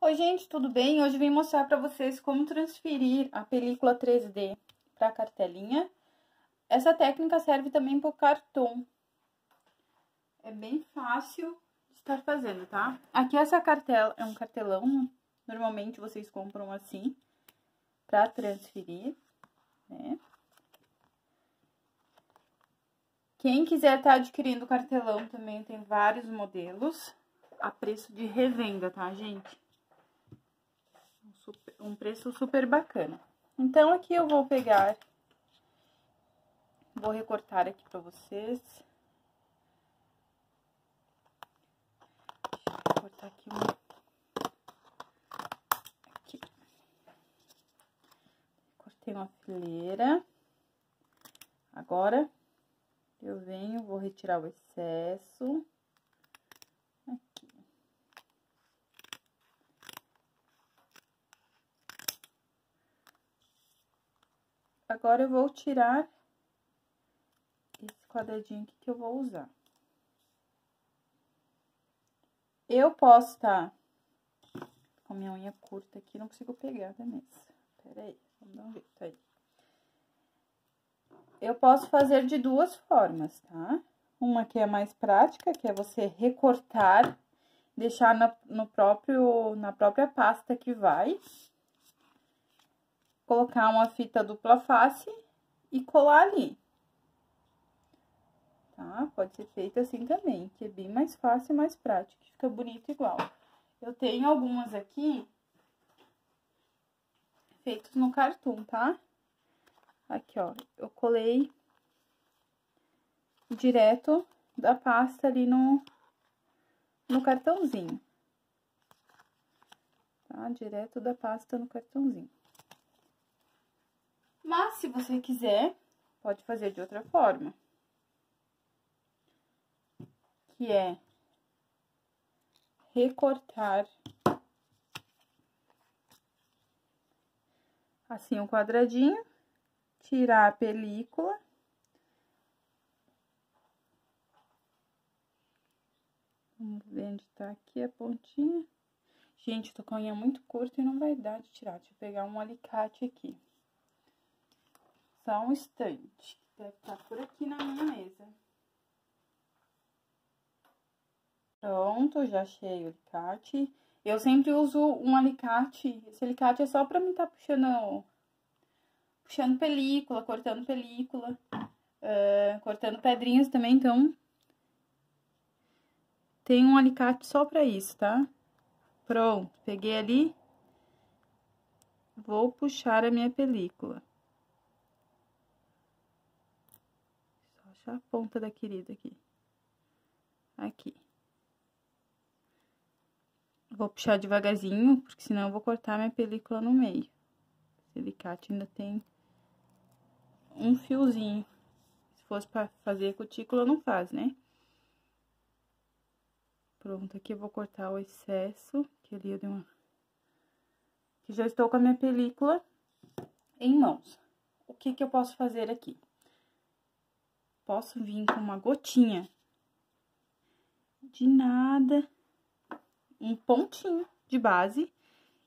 Oi, gente, tudo bem? Hoje vim mostrar para vocês como transferir a película 3D para a cartelinha. Essa técnica serve também para o cartão. É bem fácil de estar fazendo, tá? Aqui essa cartela é um cartelão, normalmente vocês compram assim para transferir, né? Quem quiser estar tá adquirindo cartelão também tem vários modelos a preço de revenda, tá, gente? Um, preço super bacana. Então, aqui eu vou pegar, vou recortar aqui pra vocês. Cortar aqui um... Aqui. Cortei uma fileira. Agora, eu venho, vou retirar o excesso. Agora, eu vou tirar esse quadradinho aqui que eu vou usar. Eu posso estar tá com minha unha curta aqui, não consigo pegar da mesa. Pera aí, vamos dar um jeito aí. Eu posso fazer de duas formas, tá? Uma que é mais prática, que é você recortar, deixar no próprio, na própria pasta que vai colocar uma fita dupla face e colar ali. Tá? Pode ser feito assim também, que é bem mais fácil e mais prático, fica bonito igual. Eu tenho algumas aqui feitos no cartoon, tá? Aqui, ó, eu colei direto da pasta ali no, no cartãozinho. Tá? Direto da pasta no cartãozinho. Mas, se você quiser, pode fazer de outra forma. Que é recortar assim um quadradinho, tirar a película. Vamos ver onde tá aqui a pontinha. Gente, tô com a unha muito curta e não vai dar de tirar. Deixa eu pegar um alicate aqui só um instante. Deve estar tá por aqui na minha mesa. Pronto, já achei o alicate. Eu sempre uso um alicate. Esse alicate é só pra mim estar tá puxando, puxando película, cortando película, uh, cortando pedrinhas também, então... Tem um alicate só pra isso, tá? Pronto, peguei ali. Vou puxar a minha película. Só a ponta da querida aqui. Aqui. Vou puxar devagarzinho, porque senão eu vou cortar minha película no meio. Alicate ainda tem um fiozinho. Se fosse pra fazer cutícula, não faz, né? Pronto, aqui eu vou cortar o excesso, que ali eu dei uma... Que já estou com a minha película em mãos. O que que eu posso fazer aqui? Posso vir com uma gotinha de nada, um pontinho de base,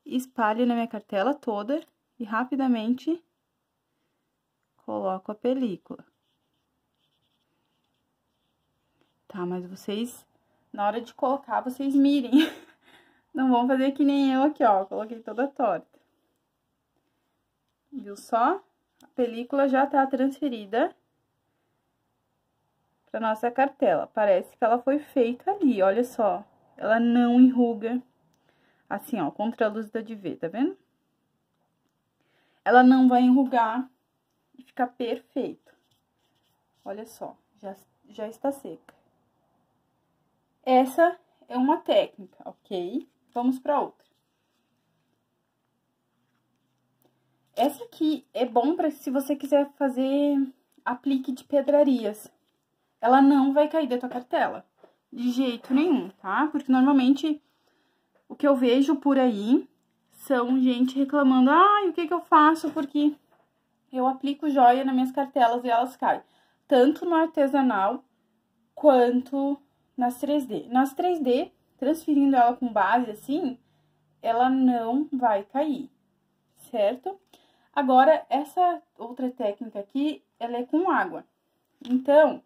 espalho na minha cartela toda e rapidamente coloco a película. Tá, mas vocês, na hora de colocar, vocês mirem. Não vão fazer que nem eu aqui, ó, coloquei toda torta. Viu só? A película já tá transferida para nossa cartela. Parece que ela foi feita ali, olha só. Ela não enruga. Assim, ó, contra a luz da ver, tá vendo? Ela não vai enrugar e ficar perfeito. Olha só, já, já está seca. Essa é uma técnica, ok? Vamos para outra. Essa aqui é bom para se você quiser fazer aplique de pedrarias ela não vai cair da tua cartela. De jeito nenhum, tá? Porque normalmente o que eu vejo por aí são gente reclamando, ai, ah, o que que eu faço? Porque eu aplico joia nas minhas cartelas e elas caem. Tanto no artesanal quanto nas 3D. Nas 3D, transferindo ela com base assim, ela não vai cair, certo? Agora, essa outra técnica aqui, ela é com água. Então,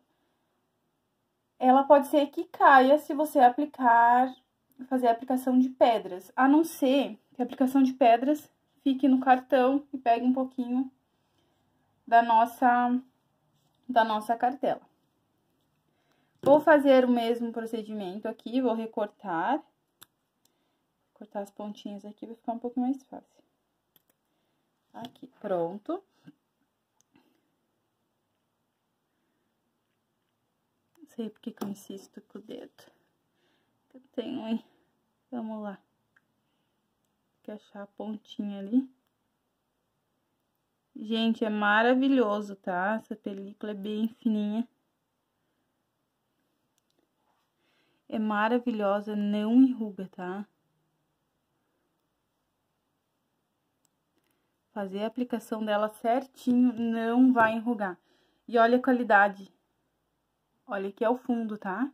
ela pode ser que caia se você aplicar, fazer a aplicação de pedras. A não ser que a aplicação de pedras fique no cartão e pegue um pouquinho da nossa, da nossa cartela. Vou fazer o mesmo procedimento aqui, vou recortar. Cortar as pontinhas aqui vai ficar um pouco mais fácil. Aqui, pronto. Sei porque que eu insisto com o dedo. Eu tenho, hein? Vamos lá. Tem que achar a pontinha ali. Gente, é maravilhoso, tá? Essa película é bem fininha. É maravilhosa, não enruga, tá? Fazer a aplicação dela certinho, não vai enrugar. E olha a qualidade. Olha aqui é o fundo, tá?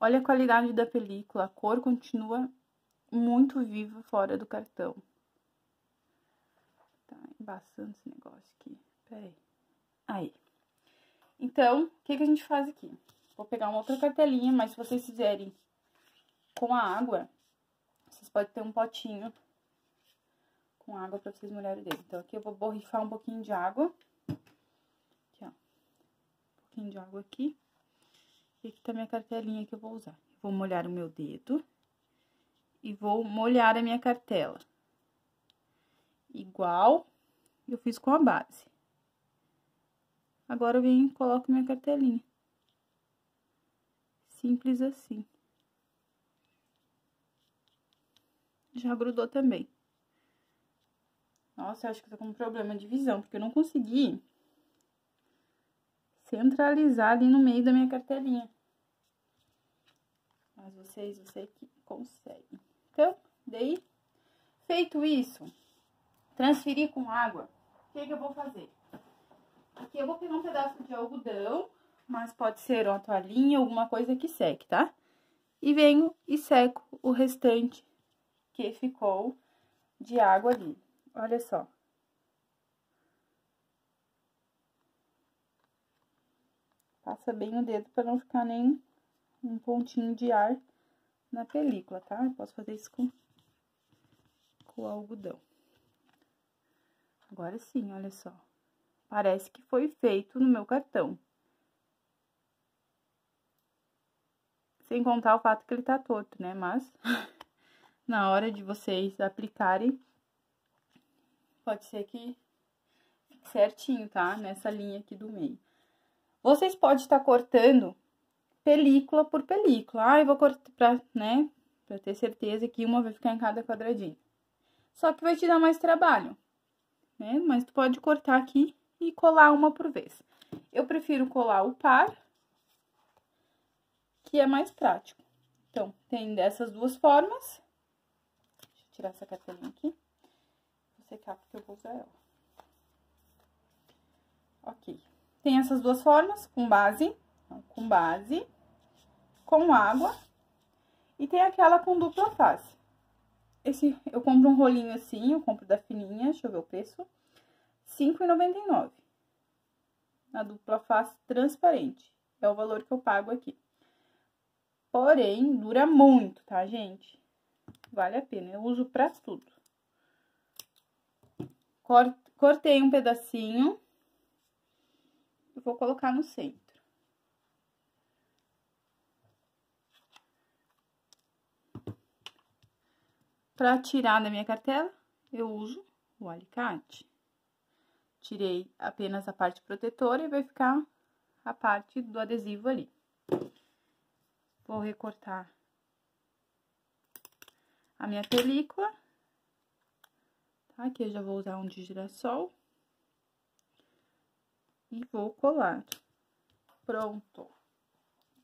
Olha a qualidade da película, a cor continua muito viva fora do cartão. Tá embaçando esse negócio aqui. Peraí. Aí. Então, o que, que a gente faz aqui? Vou pegar uma outra cartelinha, mas se vocês fizerem com a água, vocês podem ter um potinho com água pra vocês molharem dele. Então, aqui eu vou borrifar um pouquinho de água. Aqui, ó. Um pouquinho de água aqui. Aqui tá minha cartelinha que eu vou usar. Vou molhar o meu dedo. E vou molhar a minha cartela igual eu fiz com a base. Agora eu venho e coloco minha cartelinha. Simples assim. Já grudou também. Nossa, eu acho que eu tô com um problema de visão, porque eu não consegui centralizar ali no meio da minha cartelinha. Mas vocês, eu sei que conseguem. Então, daí, feito isso, transferir com água, o que, que eu vou fazer? Aqui eu vou pegar um pedaço de algodão, mas pode ser uma toalhinha, alguma coisa que seque, tá? E venho e seco o restante que ficou de água ali. Olha só. Passa bem o dedo para não ficar nem um pontinho de ar na película, tá? Eu posso fazer isso com, com o algodão. Agora sim, olha só. Parece que foi feito no meu cartão. Sem contar o fato que ele tá torto, né? Mas, na hora de vocês aplicarem, pode ser que certinho, tá? Nessa linha aqui do meio. Vocês podem estar cortando película por película. Ah, eu vou cortar pra, né? Pra ter certeza que uma vai ficar em cada quadradinho. Só que vai te dar mais trabalho né? Mas tu pode cortar aqui e colar uma por vez. Eu prefiro colar o par, que é mais prático. Então, tem dessas duas formas. Deixa eu tirar essa cartelinha aqui. Vou secar porque eu vou usar ela. Ok. Tem essas duas formas, com base, não, com base, com água, e tem aquela com dupla face. Esse, eu compro um rolinho assim, eu compro da fininha, deixa eu ver o preço. R$ 5,99. Na dupla face transparente. É o valor que eu pago aqui. Porém, dura muito, tá, gente? Vale a pena, eu uso pra tudo. Cortei um pedacinho. Eu vou colocar no centro. Para tirar da minha cartela, eu uso o alicate. Tirei apenas a parte protetora e vai ficar a parte do adesivo ali. Vou recortar a minha película. Tá? Aqui eu já vou usar um de girassol. E vou colar. Pronto.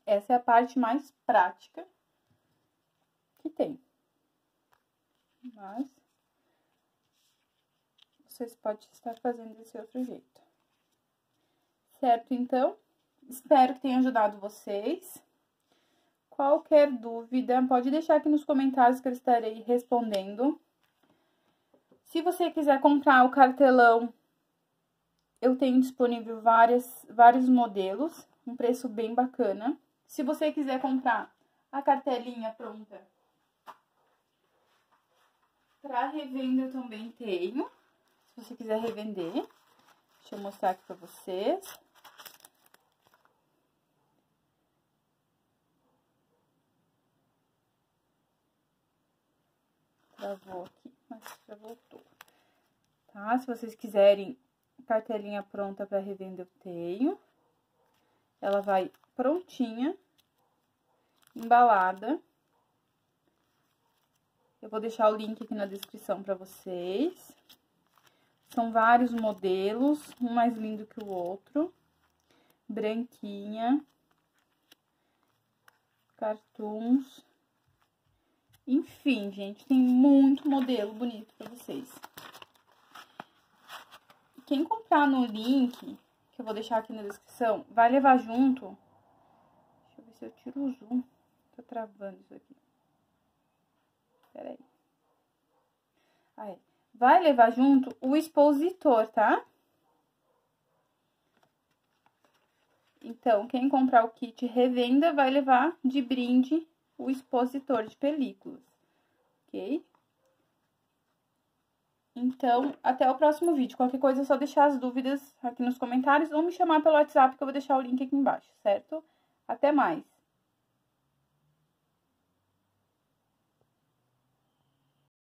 Essa é a parte mais prática que tem mas vocês podem estar fazendo desse outro jeito. Certo, então? Espero que tenha ajudado vocês. Qualquer dúvida, pode deixar aqui nos comentários que eu estarei respondendo. Se você quiser comprar o cartelão, eu tenho disponível várias, vários modelos, um preço bem bacana. Se você quiser comprar a cartelinha pronta para revenda, eu também tenho. Se você quiser revender, deixa eu mostrar aqui para vocês. Travou aqui, mas já voltou. Tá? Se vocês quiserem cartelinha pronta para revenda, eu tenho. Ela vai prontinha, embalada. Eu vou deixar o link aqui na descrição para vocês. São vários modelos, um mais lindo que o outro. Branquinha. Cartoons. Enfim, gente, tem muito modelo bonito pra vocês. Quem comprar no link, que eu vou deixar aqui na descrição, vai levar junto... Deixa eu ver se eu tiro o zoom. Tá travando isso aqui. Peraí. Aí vai levar junto o expositor, tá? Então, quem comprar o kit revenda vai levar de brinde o expositor de películas, ok? Então, até o próximo vídeo. Qualquer coisa é só deixar as dúvidas aqui nos comentários ou me chamar pelo WhatsApp que eu vou deixar o link aqui embaixo, certo? Até mais!